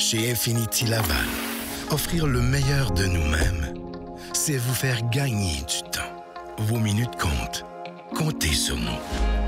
Chez Infinity Laval, offrir le meilleur de nous-mêmes, c'est vous faire gagner du temps. Vos minutes comptent. Comptez sur nous.